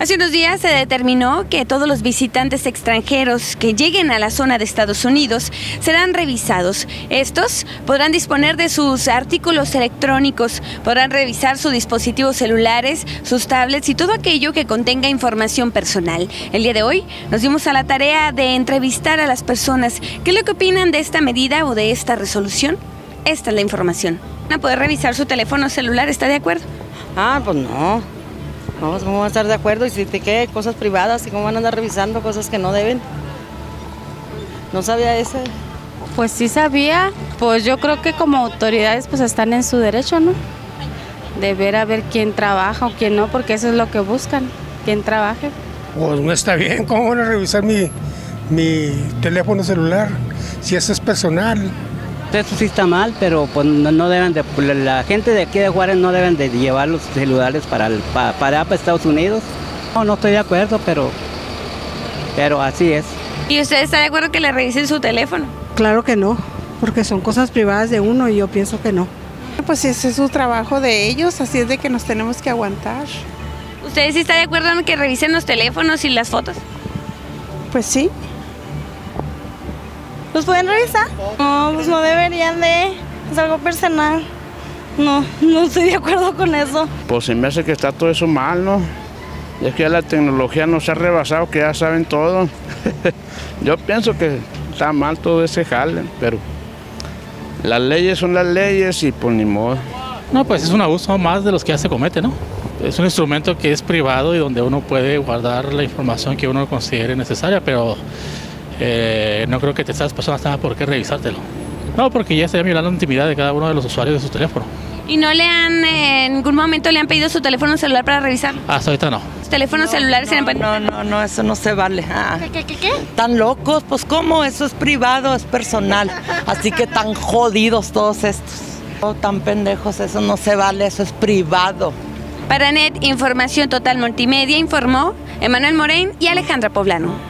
Hace unos días se determinó que todos los visitantes extranjeros que lleguen a la zona de Estados Unidos serán revisados. Estos podrán disponer de sus artículos electrónicos, podrán revisar sus dispositivos celulares, sus tablets y todo aquello que contenga información personal. El día de hoy nos dimos a la tarea de entrevistar a las personas. ¿Qué es lo que opinan de esta medida o de esta resolución? Esta es la información. Van a poder revisar su teléfono celular, ¿está de acuerdo? Ah, pues no. No, ¿cómo van a estar de acuerdo? ¿Y si te qué? Cosas privadas, ¿y cómo van a andar revisando cosas que no deben? No sabía eso. Pues sí sabía, pues yo creo que como autoridades pues están en su derecho, ¿no? De ver a ver quién trabaja o quién no, porque eso es lo que buscan, quién trabaje. Pues no está bien, ¿cómo van a revisar mi, mi teléfono celular si eso es personal? Eso sí está mal, pero pues no, deben de, la gente de aquí de Juárez no deben de llevar los celulares para, el, para, para Estados Unidos. No, no estoy de acuerdo, pero, pero así es. ¿Y usted está de acuerdo que le revisen su teléfono? Claro que no, porque son cosas privadas de uno y yo pienso que no. Pues ese es su trabajo de ellos, así es de que nos tenemos que aguantar. ¿Usted sí está de acuerdo en que revisen los teléfonos y las fotos? Pues sí. ¿Los pueden revisar? No, pues no deberían de. Es algo personal. No, no estoy de acuerdo con eso. Pues se me hace que está todo eso mal, ¿no? Es que ya la tecnología nos ha rebasado, que ya saben todo. Yo pienso que está mal todo ese jale, pero las leyes son las leyes y pues ni modo. No, pues es un abuso más de los que ya se comete, ¿no? Es un instrumento que es privado y donde uno puede guardar la información que uno considere necesaria, pero eh, no creo que estas personas tengan por qué revisártelo. No, porque ya está mirando la intimidad de cada uno de los usuarios de su teléfono. ¿Y no le han, en ningún momento le han pedido su teléfono celular para revisar? Hasta ahorita no. ¿Los teléfonos celulares le han pedido? No, no, no, eso no se vale. Ah. ¿Qué, qué, qué? Tan locos, pues cómo, eso es privado, es personal. Así que tan jodidos todos estos. Oh, tan pendejos, eso no se vale, eso es privado. Para NET, Información Total Multimedia informó Emanuel Morein y Alejandra Poblano.